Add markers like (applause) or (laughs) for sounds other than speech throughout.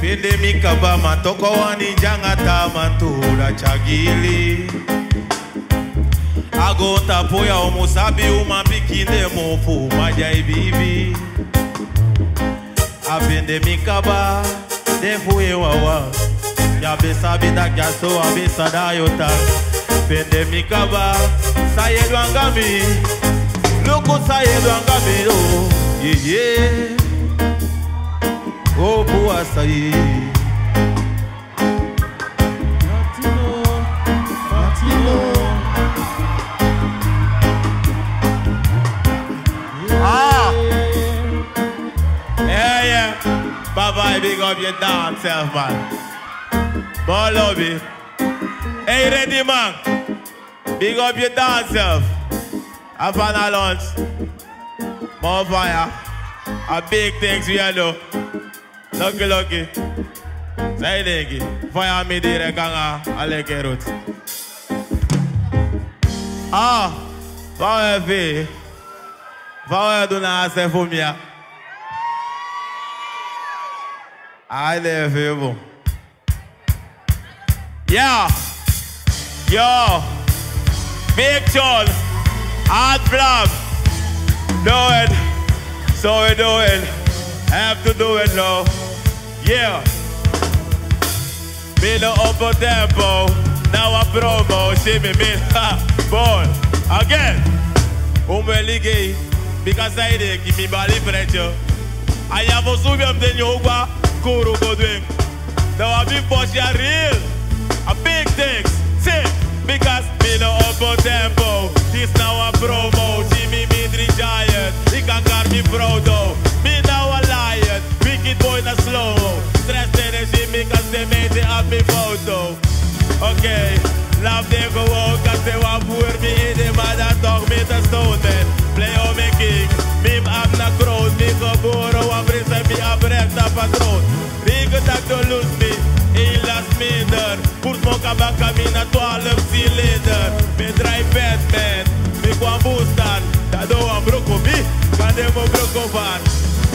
Fende mikaba matoko wani janga tamantura chagili. Agonta poya omo sabi uma bikinde mofu majai bibi. Afende mikaba defuye wawa. Yabe sabi da gaso abe sada yota Fende mikaba saye dwangami Luku saye dwangami oh yeah yeah Oh, boa sair. Latino, Latino. Ah! Yeah, yeah. Bye bye, big up your dance self, man. More love you. Hey, ready, man. Big up your dance self. At lunch. More fire. A big things we are do. Lucky, lucky. Say legi. Fire me dire kanga aleke route. Ah, vai ver. Vai do na se fomia. Ai deve bom. Yeah. Yo. Big John. Hard vlog. Do it. So we do it. Have to do it now. Yeah. The upper tempo. Now I promo. See me, me. Ha. Born. Again. Umwe ligi. Because I did give me body pressure. I have a subium den yoga. Kuru go drink. Now a big boss ya real. A big things. See. Because the upper tempo. This now a promo. Me the giant. He can car me proud Pur smoke a back a me na 12 cylinder. Me drive. Me go a booster. Da do a broco me. Them a broco van.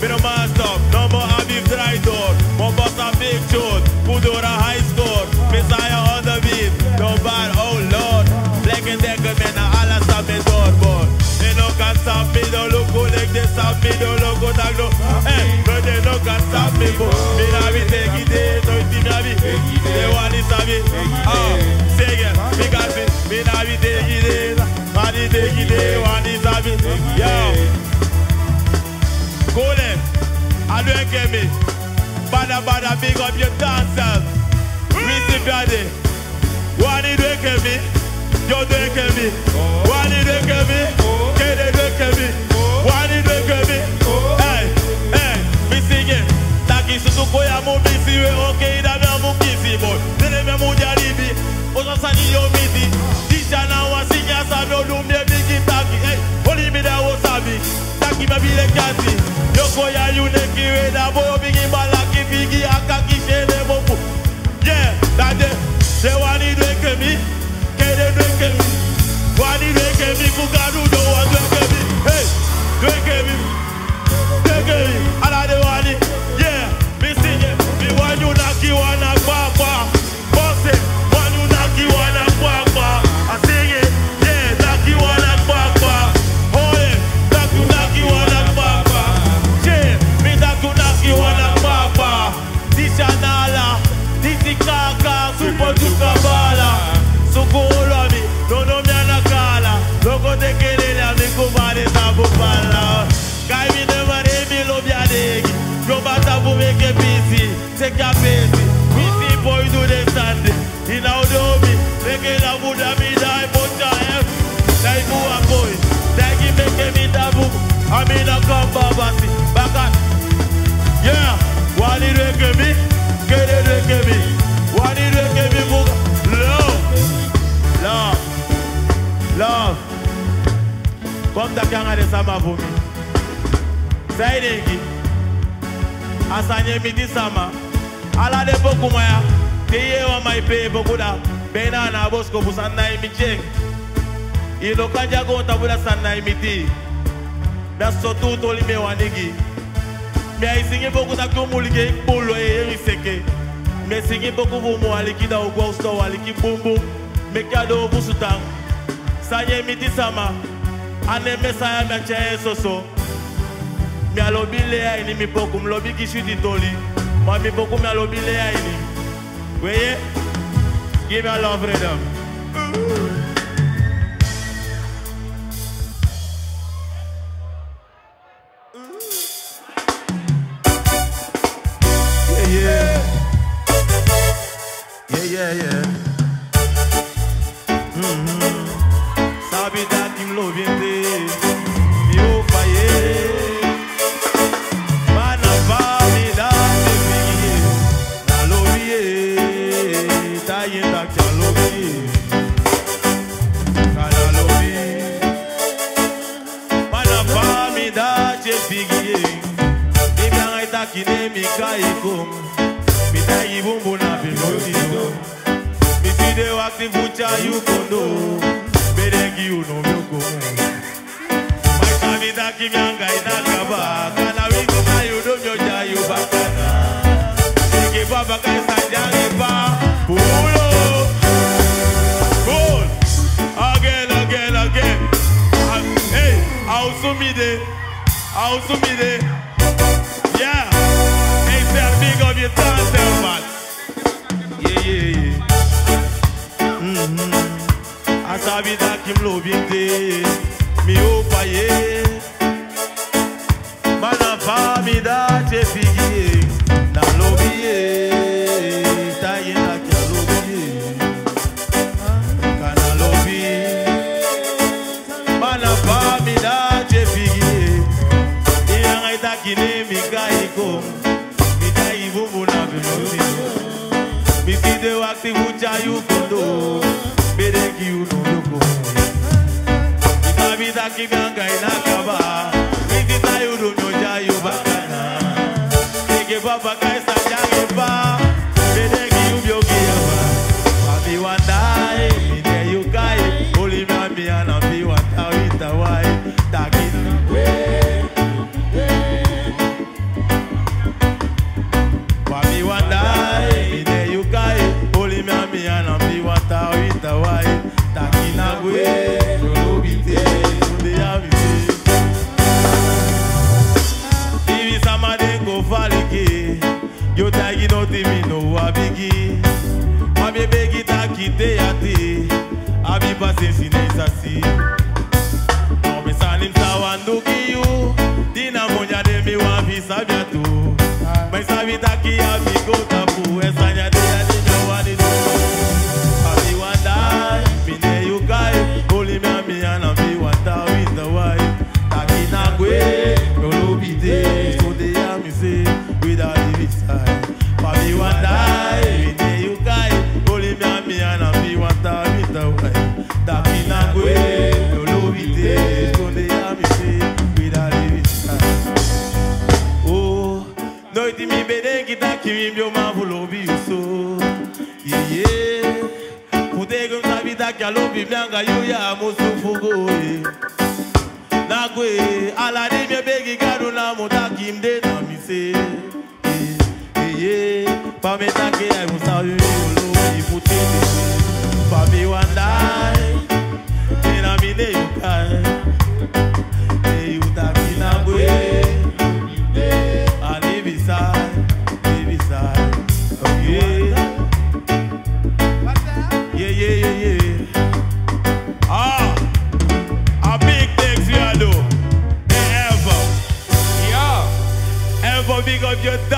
Me no man stop, no more Habib dry door. More boss a big tune, Kudura high score. Messiah on the beat, no bad, oh lord. Black and decker, man, na ala sa me door, boy. They no can stop me, don't look like they stop me, don't look tag no. Hey, but they no can stop me, boy. Yo. Kule, I don't get me. Bada bada big up your dancers. Your day. One you don't get me. You don't get me. One you don't get me. It don't get me. sa mavumi zaidengi asanye midi sama alade bokumaya teyewa maipe bokuda. Bena na bosko busannai mijeng ilokanja gonta bula sannai miti. Daso tutoli mewanigi me aisingi bokuda kumulike ikpolo eyeriseke me singi boku bumu waliki da ogwa usto waliki bumbum mekado busutang sanye midi sama ane mesaya mi atya ye mi alobi leya ini mi poku mi lobi kisu ma mi poku mi alobi leya ini. Weye? Give me a love freedom. Yeah, yeah, yeah, yeah. saki ne mi kai Mi yi bumbu na do Mi fi de wak fucha yu kondo yu no mi My sami taki mi anga ina kaba Kana wi ko yu do mi oja yu bakana Sike baba pa Pulo Again, again, again ah, Hey, how How yeah. é fair big of your. Yeah, yeah, yeah. Mm-hmm. A sa vida me m me binte, mi. Mana pa mi. nakwe alade miebegi gadula motaki mde na mise. Eye pametaki aibusawe you're done.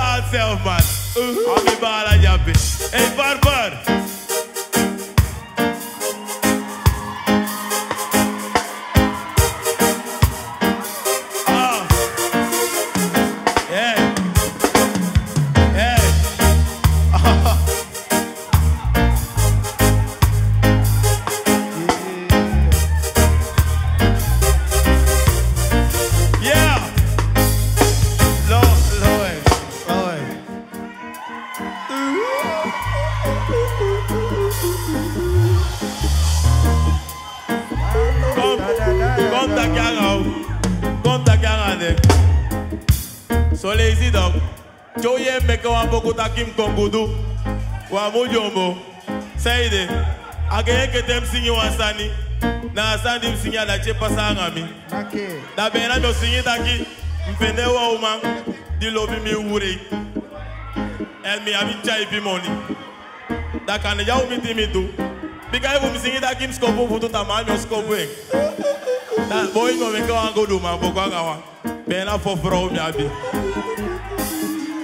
meke wabokuta kimkongudu wa mujombo saide ageyekete msingi wa nsani na asandi msingi adacepa sangami dabena miosingi taki. Mpende wauma dilobi mi wuri elmi abi cai bimoni dakane yaumi timitu bikai bumsingi taki mskopu vutu tamaa mioskopu eng boyingo meke wangoduma mbokwanga wa bena fofroumi abi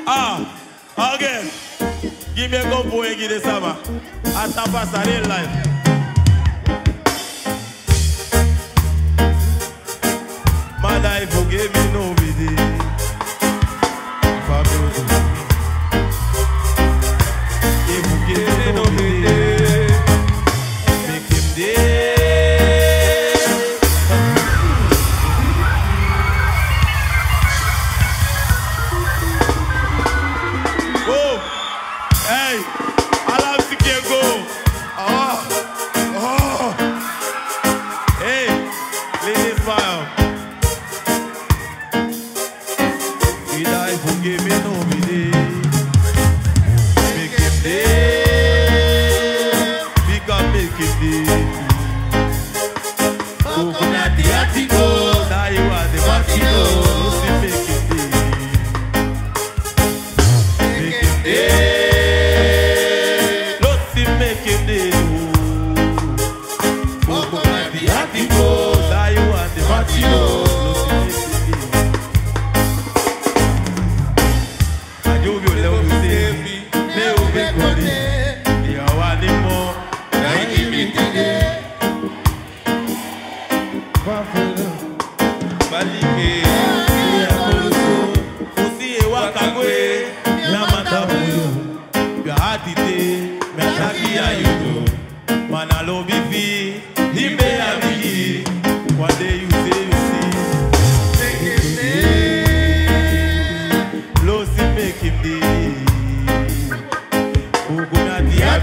ah again. Give me a go boy give the sama. Atapa sare life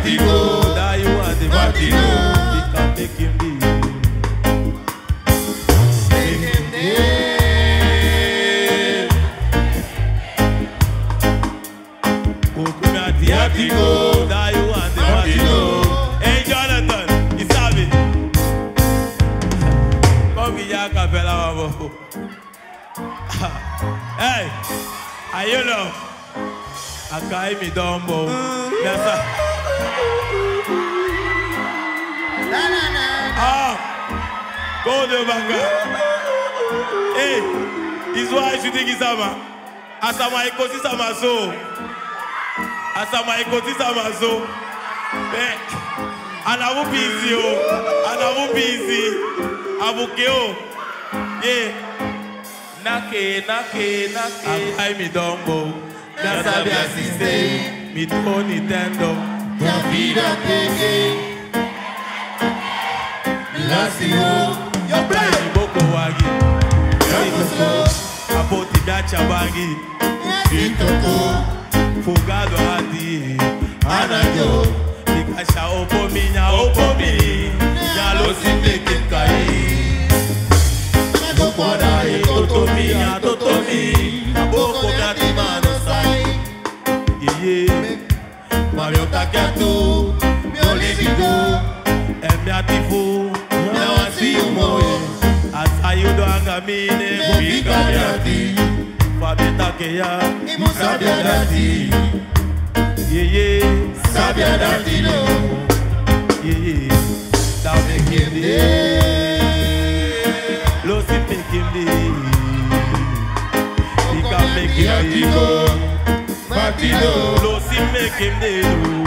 na di atigo, that you are the vatino. We can make him dey. Make him dey. Ogo na di atigo, that you are the vatino. Hey Jonathan, Isabi. Come here, Capella Wabo. (laughs) Hey, ayolo. Akai mi dombo. Nasa. Ah, go de banga. Hey, shooting isama. Asama ikosi sama so. Asama ikosi sama so. Eh, anamu busy o. Anamu busy. Abuke o. Yeah. Nake, nake, nake. Akai mi dombo. Nasa bi asiste. Mi to Nintendo. La vida pegué. Lácio. Yo play. Iboko wagi. Yakuso. Apoti gacha bangi. Itoko. Fugado hadi. Anayo. Ikasha opo mi nya opo mi. Nya lo si peke kai. Keya. Dati. Yeye. Sabia dati no. Yeye. Make him dey. Lo si make him dey. He can make him dey.